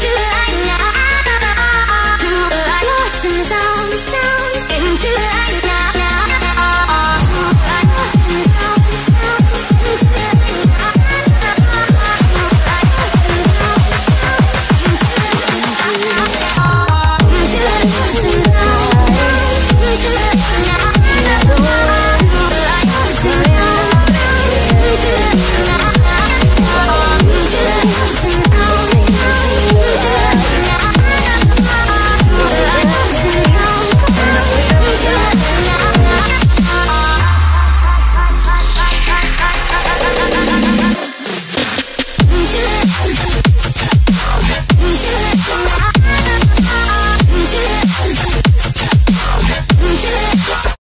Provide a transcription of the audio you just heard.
To.